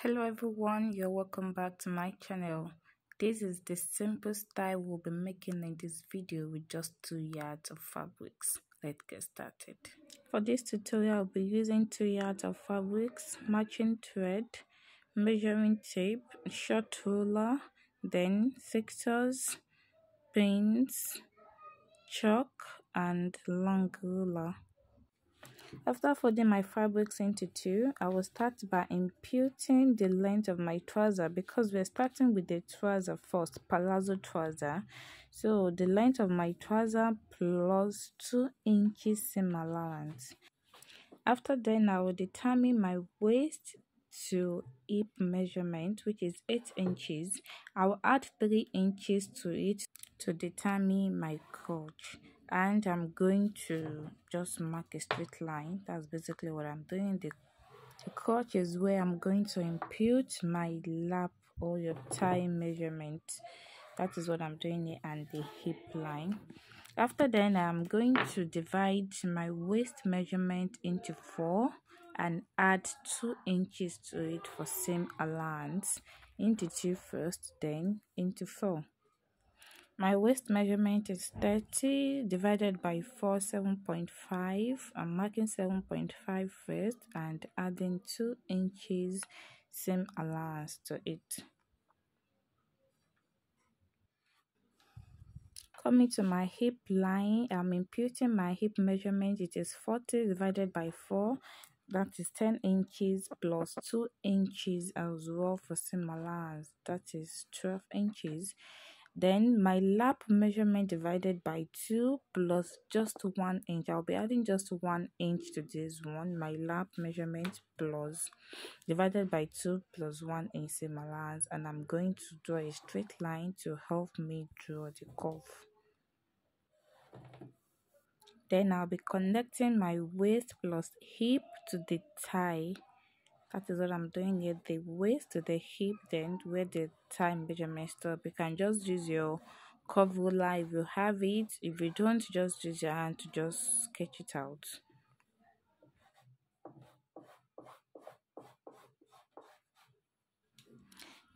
hello everyone. You're welcome back to my channel. This is the simple style we'll be making in this video with just two yards of fabrics. Let's get started. For this tutorial i'll be using two yards of fabrics matching thread measuring tape short ruler then scissors pins chalk and long ruler after folding my fabrics into two, I will start by imputing the length of my trouser because we're starting with the trouser first, palazzo trouser. So the length of my trouser plus 2 inches seam allowance. After then, I will determine my waist to hip measurement which is 8 inches. I will add 3 inches to it to determine my crotch and I'm going to just mark a straight line. That's basically what I'm doing. The, the crotch is where I'm going to impute my lap or your thigh measurement. That is what I'm doing here and the hip line. After then I'm going to divide my waist measurement into four and add two inches to it for seam allowance. Into two first then into four my waist measurement is 30 divided by 4, 7.5. I'm marking 7.5 first and adding 2 inches seam allowance to it. Coming to my hip line, I'm imputing my hip measurement. It is 40 divided by 4 that is 10 inches plus 2 inches as well for seam allowance that is 12 inches then my lap measurement divided by 2 plus just 1 inch. I'll be adding just 1 inch to this one. My lap measurement plus divided by 2 plus 1 inch allowance. And i'm going to draw a straight line to help me draw the curve. Then i'll be connecting my waist plus hip to the thigh that is what i'm doing here the waist to the hip then where the thigh measurement stop. You can just use your curve ruler if you have it. If you don't just use your hand to just sketch it out.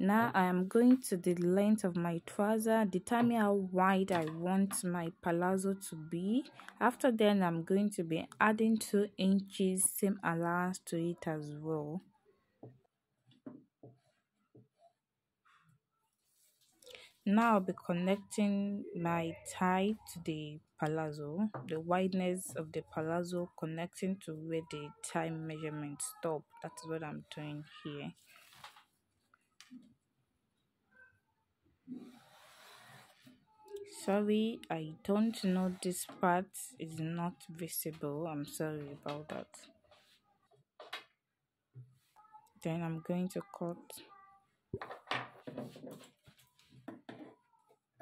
Now i am going to the length of my trouser. Determine how wide i want my palazzo to be. After then i'm going to be adding two inches seam allowance to it as well now i'll be connecting my tie to the palazzo the wideness of the palazzo connecting to where the tie measurement stop. That's what i'm doing here. Sorry i don't know this part is not visible. I'm sorry about that. Then i'm going to cut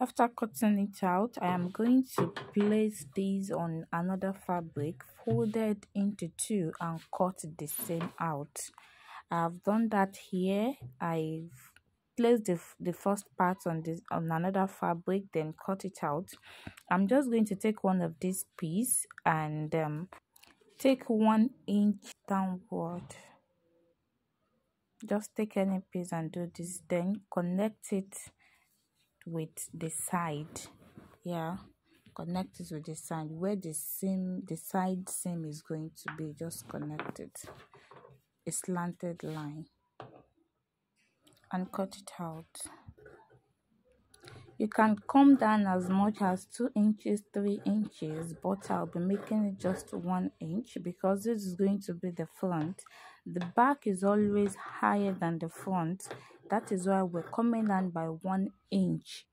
After cutting it out, I am going to place these on another fabric folded into two and cut the same out. I've done that here. I've placed the, the first part on this on another fabric then cut it out. I'm just going to take one of these piece and um, take one inch downward just take any piece and do this then connect it with the side yeah connect it with the side. Where the seam the side seam is going to be just connect it. A slanted line. And cut it out. You can come down as much as two inches three inches but i'll be making it just one inch because this is going to be the front. The back is always higher than the front that is why we're coming down by one inch.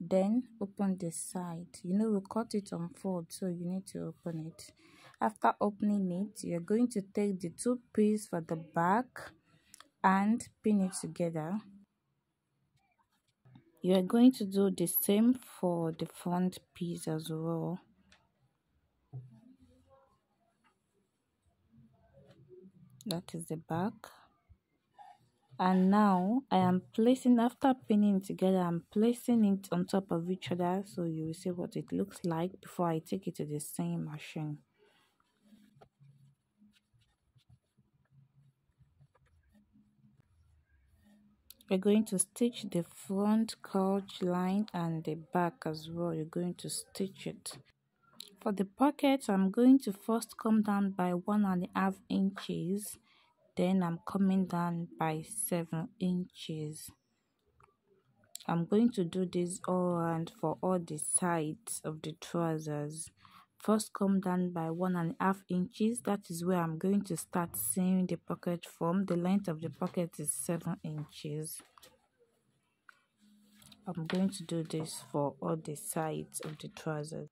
Then open the side. You know we cut it on fold so you need to open it. After opening it you're going to take the two pieces for the back and pin it together. You are going to do the same for the front piece as well. That is the back and now I am placing after pinning together I'm placing it on top of each other so you will see what it looks like before I take it to the same machine. We're going to stitch the front crotch line and the back as well. You're going to stitch it. For the pocket i'm going to first come down by one and a half inches then i'm coming down by seven inches. I'm going to do this all around for all the sides of the trousers. First come down by one and a half inches. That is where i'm going to start sewing the pocket from. The length of the pocket is seven inches. I'm going to do this for all the sides of the trousers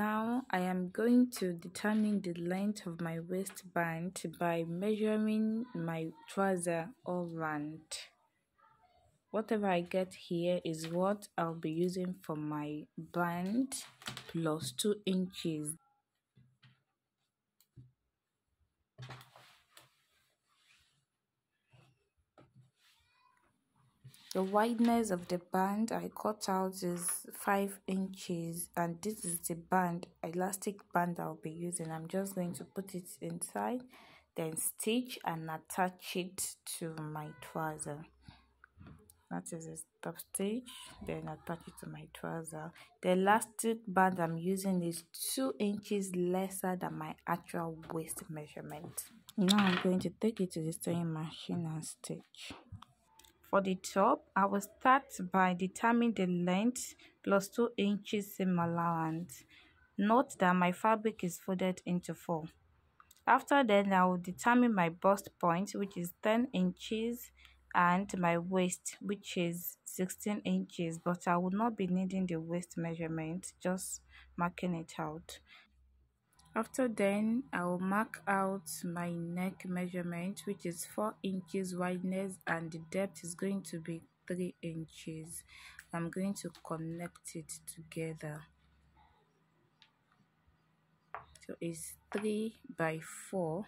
Now I am going to determine the length of my waistband by measuring my trouser all round. Whatever I get here is what I'll be using for my band plus 2 inches. The wideness of the band I cut out is 5 inches and this is the band, elastic band I'll be using. I'm just going to put it inside, then stitch and attach it to my trouser. That is the top stitch, then attach it to my trouser. The elastic band I'm using is 2 inches lesser than my actual waist measurement. Now I'm going to take it to the sewing machine and stitch. For the top, I will start by determining the length plus 2 inches seam allowance. Note that my fabric is folded into 4. After then, I will determine my bust point which is 10 inches and my waist which is 16 inches but I will not be needing the waist measurement just marking it out after then I will mark out my neck measurement which is 4 inches wideness and the depth is going to be 3 inches. I'm going to connect it together. So it's 3 by 4.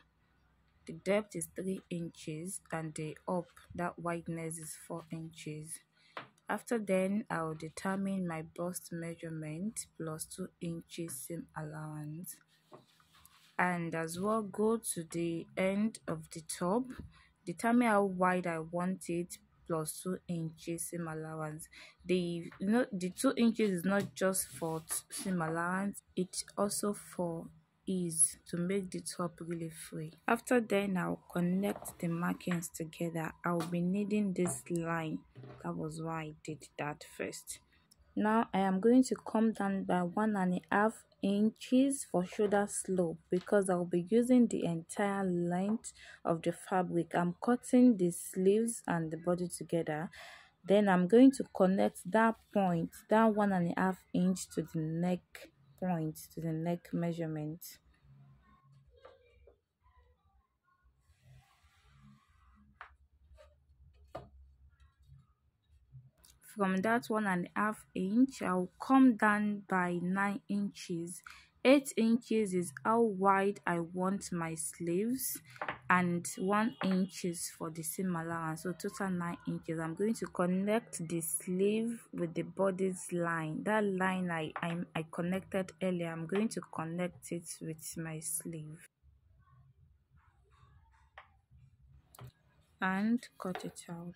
The depth is 3 inches and the up that wideness is 4 inches. After then, I will determine my bust measurement plus 2 inches seam allowance and as well go to the end of the top determine how wide i want it plus two inches seam allowance. The you know the two inches is not just for seam allowance it's also for ease to make the top really free. After then i'll connect the markings together. I'll be needing this line. That was why i did that first. Now i am going to come down by one and a half inches for shoulder slope because I'll be using the entire length of the fabric. I'm cutting the sleeves and the body together. Then I'm going to connect that point, that one and a half inch to the neck point, to the neck measurement. From that one and a half inch i'll come down by nine inches. Eight inches is how wide i want my sleeves and one inches for the seam allowance. So total nine inches. I'm going to connect the sleeve with the body's line. That line i i, I connected earlier. I'm going to connect it with my sleeve. And cut it out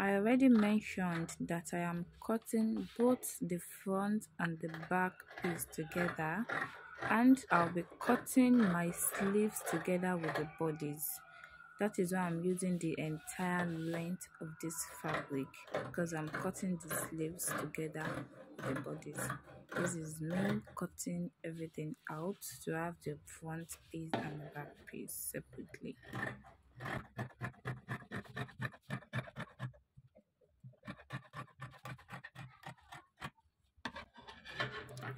I already mentioned that I am cutting both the front and the back piece together and I'll be cutting my sleeves together with the bodies. That is why I'm using the entire length of this fabric because I'm cutting the sleeves together with the bodies. This is me cutting everything out to have the front piece and the back piece separately.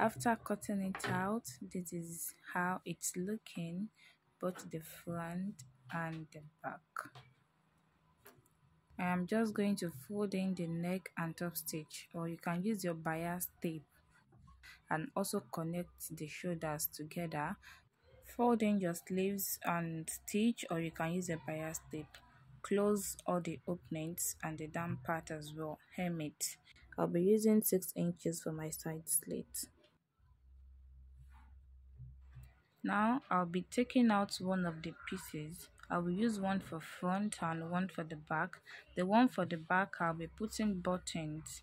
After cutting it out this is how it's looking both the front and the back. I am just going to fold in the neck and top stitch or you can use your bias tape and also connect the shoulders together. Fold in your sleeves and stitch or you can use a bias tape. Close all the openings and the down part as well. Hem it. I'll be using six inches for my side slit now i'll be taking out one of the pieces. I will use one for front and one for the back. The one for the back I'll be putting buttons.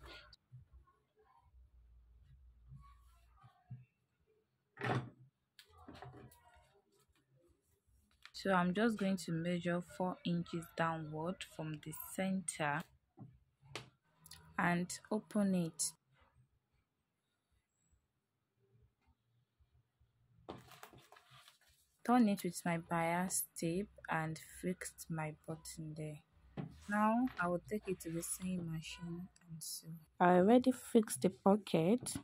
So i'm just going to measure four inches downward from the center and open it turn it with my bias tape and fixed my button there. Now i will take it to the sewing machine and sew. I already fixed the pocket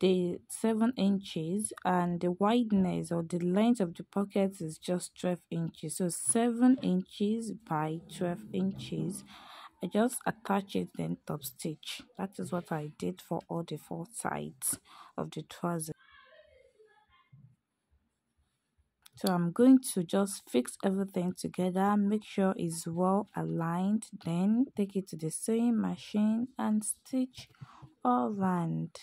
the 7 inches and the wideness or the length of the pocket is just 12 inches. So 7 inches by 12 inches. I just attach it then top stitch. That is what I did for all the four sides of the trouser so I'm going to just fix everything together make sure it's well aligned then take it to the sewing machine and stitch all around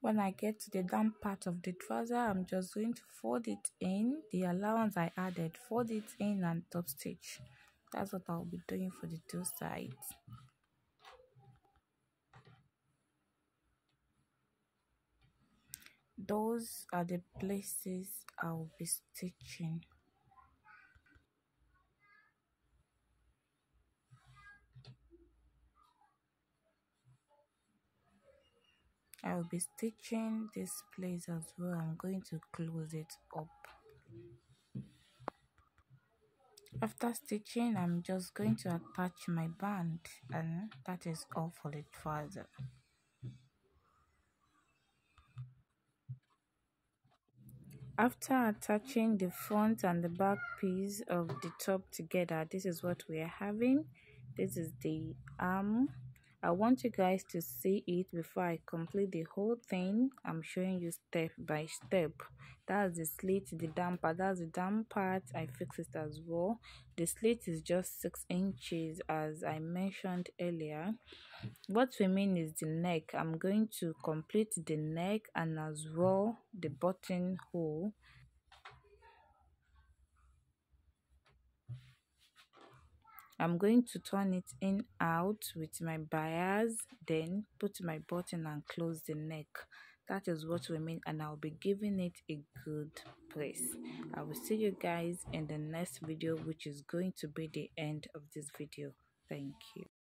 when I get to the down part of the trouser, I'm just going to fold it in. The allowance I added, fold it in and top stitch. That's what I'll be doing for the two sides. Those are the places I'll be stitching. I will be stitching this place as well. I'm going to close it up. After stitching I'm just going to attach my band and that is all for the trouser after attaching the front and the back piece of the top together this is what we are having. This is the arm I want you guys to see it before I complete the whole thing. I'm showing you step by step. That's the slit, the damper. That's the down part. I fix it as well. The slit is just 6 inches as I mentioned earlier. What we mean is the neck. I'm going to complete the neck and as well the buttonhole I'm going to turn it in out with my bias then put my button and close the neck. That is what we mean and I'll be giving it a good press. I will see you guys in the next video which is going to be the end of this video. Thank you